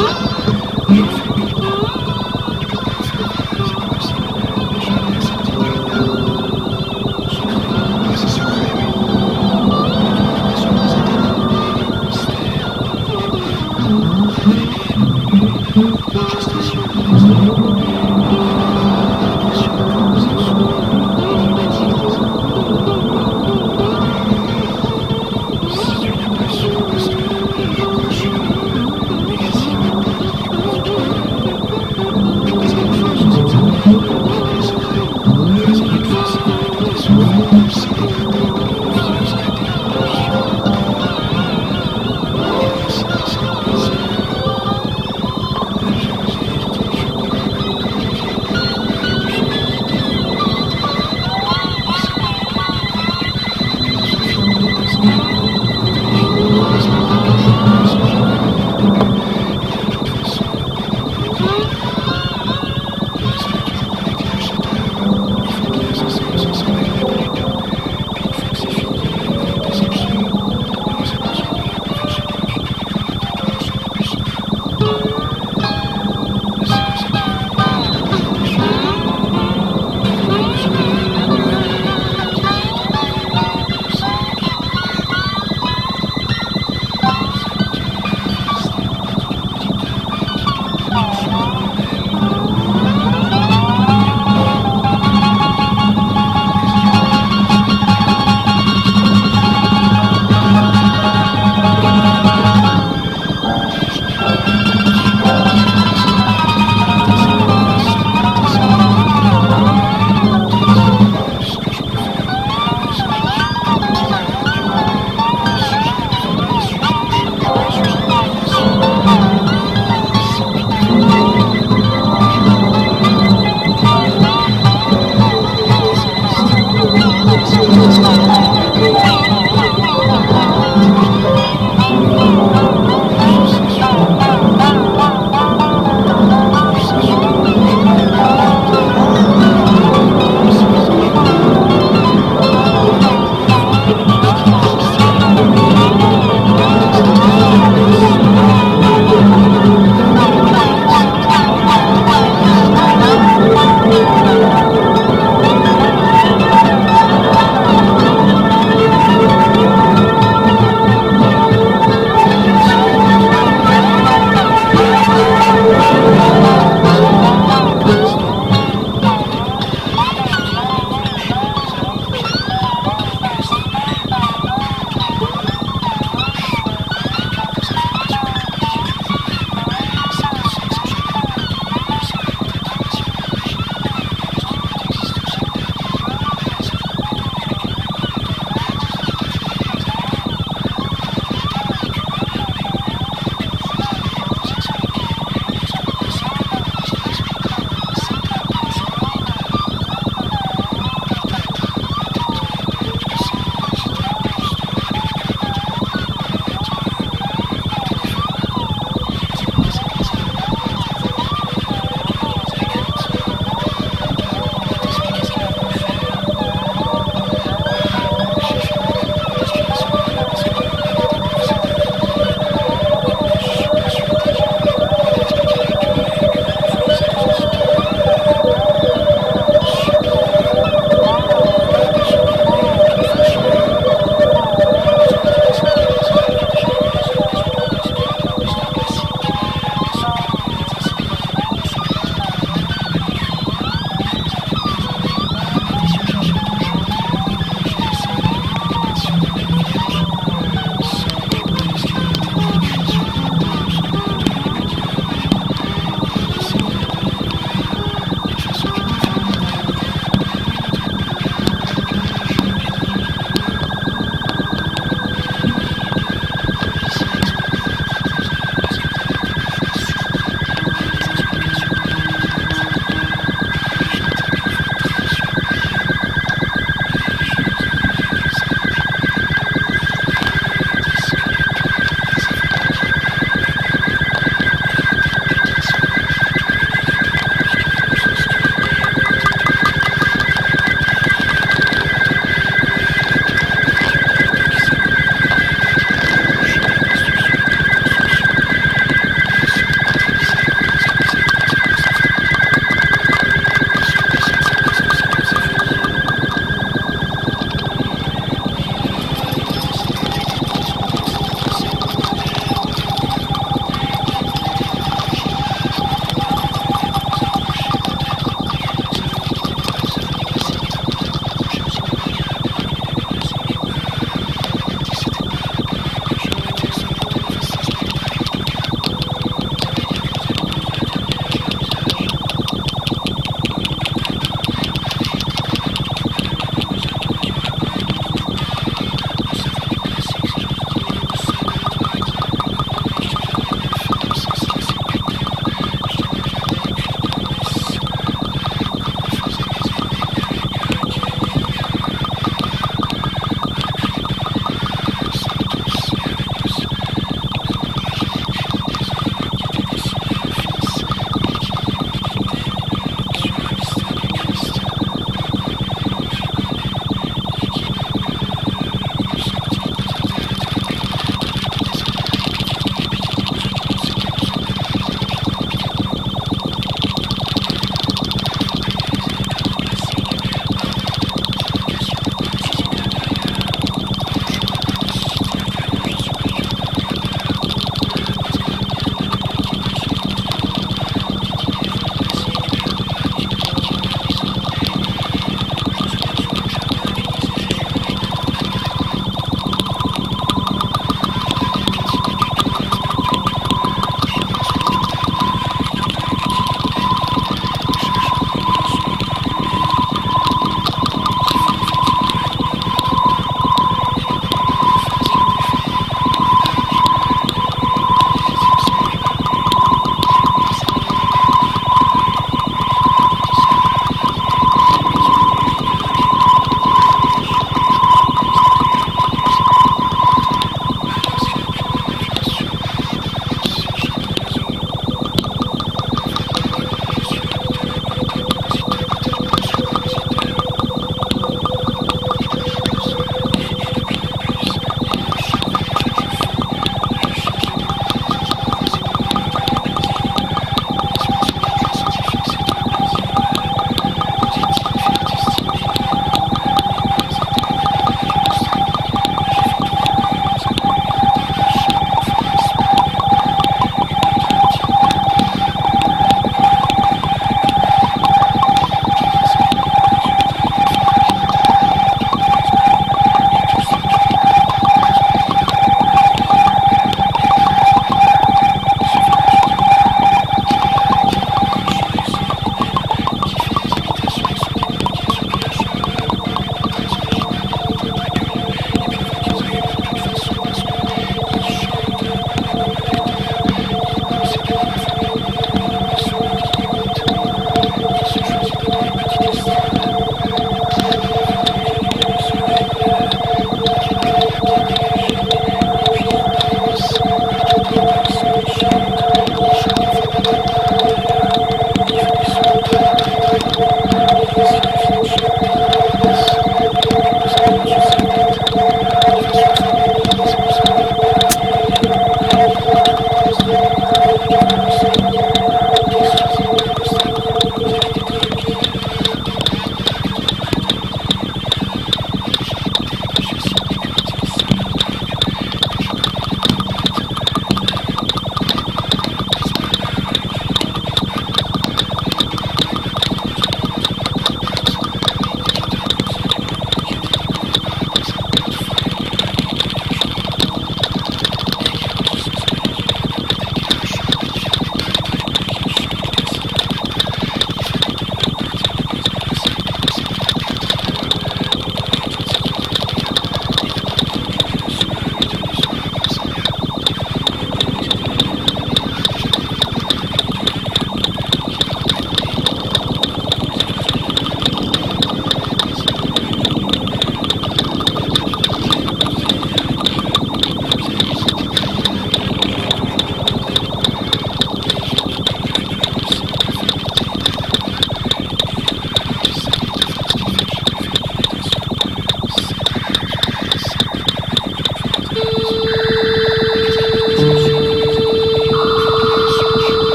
Huh?